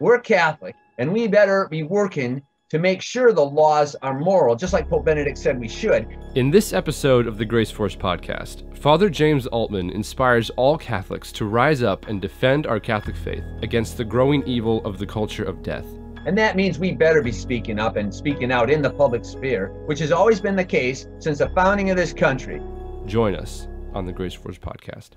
we're Catholic and we better be working to make sure the laws are moral, just like Pope Benedict said we should. In this episode of the Grace Force podcast, Father James Altman inspires all Catholics to rise up and defend our Catholic faith against the growing evil of the culture of death. And that means we better be speaking up and speaking out in the public sphere, which has always been the case since the founding of this country. Join us on the Grace Force podcast.